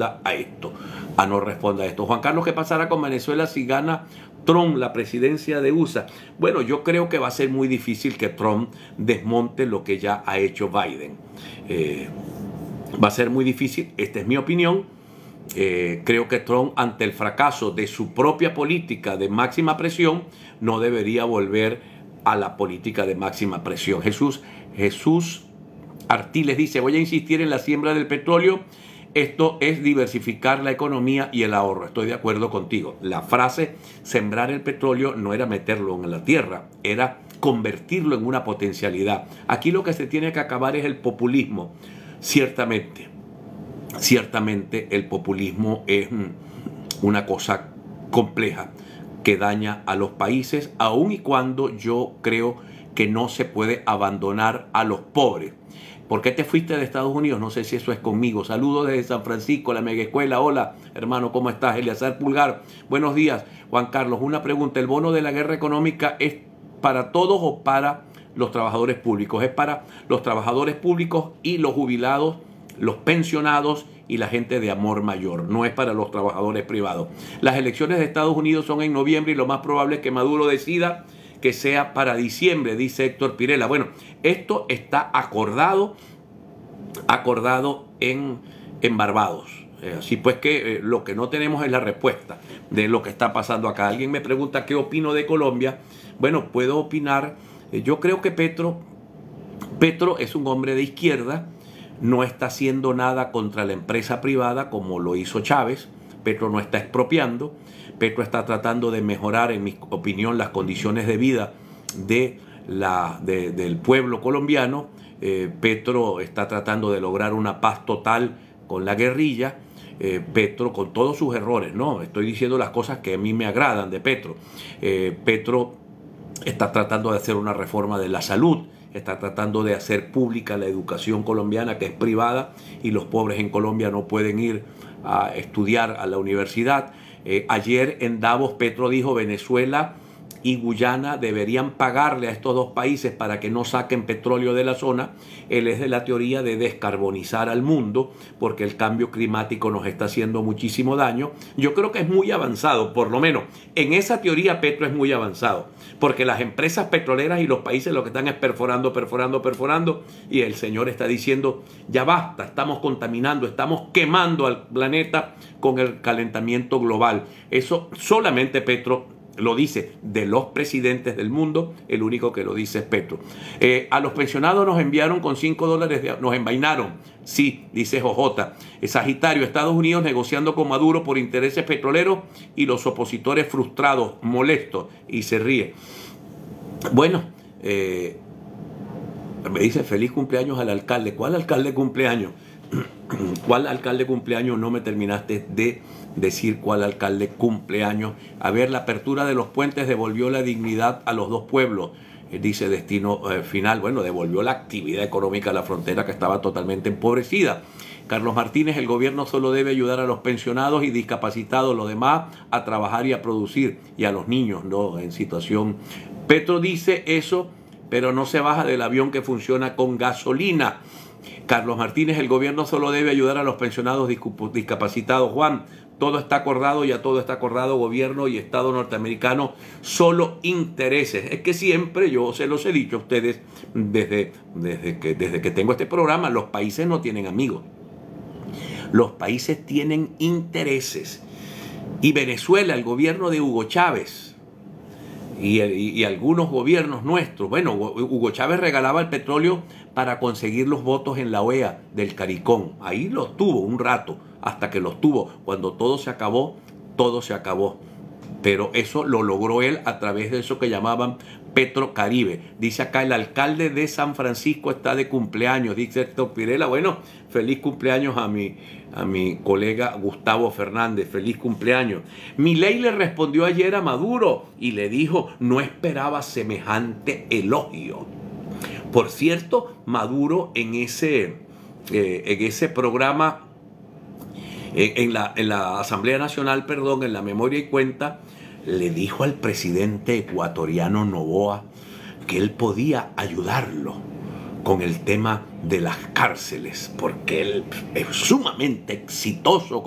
a esto, a no responda a esto. Juan Carlos, ¿qué pasará con Venezuela si gana Trump la presidencia de USA? Bueno, yo creo que va a ser muy difícil que Trump desmonte lo que ya ha hecho Biden. Eh, va a ser muy difícil, esta es mi opinión. Eh, creo que Trump, ante el fracaso de su propia política de máxima presión, no debería volver a la política de máxima presión. Jesús, Jesús Artiles dice, voy a insistir en la siembra del petróleo esto es diversificar la economía y el ahorro. Estoy de acuerdo contigo. La frase sembrar el petróleo no era meterlo en la tierra, era convertirlo en una potencialidad. Aquí lo que se tiene que acabar es el populismo. Ciertamente, ciertamente el populismo es una cosa compleja que daña a los países, aun y cuando yo creo que no se puede abandonar a los pobres. ¿Por qué te fuiste de Estados Unidos? No sé si eso es conmigo. Saludos desde San Francisco, la mega escuela. Hola, hermano, ¿cómo estás? Eliazar Pulgar. Buenos días, Juan Carlos. Una pregunta. ¿El bono de la guerra económica es para todos o para los trabajadores públicos? Es para los trabajadores públicos y los jubilados, los pensionados y la gente de amor mayor. No es para los trabajadores privados. Las elecciones de Estados Unidos son en noviembre y lo más probable es que Maduro decida que sea para diciembre, dice Héctor Pirela. Bueno, esto está acordado, acordado en, en Barbados. Eh, así pues que eh, lo que no tenemos es la respuesta de lo que está pasando acá. Alguien me pregunta qué opino de Colombia. Bueno, puedo opinar. Eh, yo creo que Petro, Petro es un hombre de izquierda, no está haciendo nada contra la empresa privada como lo hizo Chávez. Petro no está expropiando. Petro está tratando de mejorar, en mi opinión, las condiciones de vida de la, del pueblo colombiano. Eh, Petro está tratando de lograr una paz total con la guerrilla. Eh, Petro, con todos sus errores, no, estoy diciendo las cosas que a mí me agradan de Petro. Eh, Petro está tratando de hacer una reforma de la salud, está tratando de hacer pública la educación colombiana que es privada y los pobres en Colombia no pueden ir a estudiar a la universidad. Eh, ayer en Davos Petro dijo Venezuela y Guyana deberían pagarle a estos dos países para que no saquen petróleo de la zona. Él es de la teoría de descarbonizar al mundo porque el cambio climático nos está haciendo muchísimo daño. Yo creo que es muy avanzado, por lo menos en esa teoría Petro es muy avanzado, porque las empresas petroleras y los países lo que están es perforando, perforando, perforando y el señor está diciendo, ya basta, estamos contaminando, estamos quemando al planeta con el calentamiento global. Eso solamente Petro lo dice de los presidentes del mundo, el único que lo dice es Petro. Eh, a los pensionados nos enviaron con 5 dólares, nos envainaron. Sí, dice Jojota. Sagitario, Estados Unidos negociando con Maduro por intereses petroleros y los opositores frustrados, molestos, y se ríe. Bueno, eh, me dice feliz cumpleaños al alcalde. ¿Cuál alcalde cumpleaños? ¿Cuál alcalde cumpleaños no me terminaste de decir cuál alcalde cumpleaños? A ver, la apertura de los puentes devolvió la dignidad a los dos pueblos, eh, dice Destino eh, Final. Bueno, devolvió la actividad económica a la frontera que estaba totalmente empobrecida. Carlos Martínez, el gobierno solo debe ayudar a los pensionados y discapacitados, los demás a trabajar y a producir, y a los niños, ¿no? En situación. Petro dice eso, pero no se baja del avión que funciona con gasolina. Carlos Martínez, el gobierno solo debe ayudar a los pensionados discapacitados. Juan, todo está acordado, ya todo está acordado, gobierno y Estado norteamericano, solo intereses. Es que siempre, yo se los he dicho a ustedes desde, desde, que, desde que tengo este programa, los países no tienen amigos. Los países tienen intereses. Y Venezuela, el gobierno de Hugo Chávez, y, algunos gobiernos nuestros. Bueno, Hugo Chávez regalaba el petróleo para conseguir los votos en la OEA del CARICOM. Ahí los tuvo un rato, hasta que los tuvo. Cuando todo se acabó, todo se acabó. Pero eso lo logró él a través de eso que llamaban Petrocaribe. Dice acá, el alcalde de San Francisco está de cumpleaños, dice Héctor Pirela. Bueno, feliz cumpleaños a mi, a mi colega Gustavo Fernández, feliz cumpleaños. ley le respondió ayer a Maduro y le dijo, no esperaba semejante elogio. Por cierto, Maduro en ese, eh, en ese programa, en, la, en la Asamblea Nacional, perdón, en la memoria y cuenta, le dijo al presidente ecuatoriano Novoa que él podía ayudarlo con el tema de las cárceles, porque él es sumamente exitoso